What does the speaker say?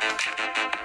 Thank you.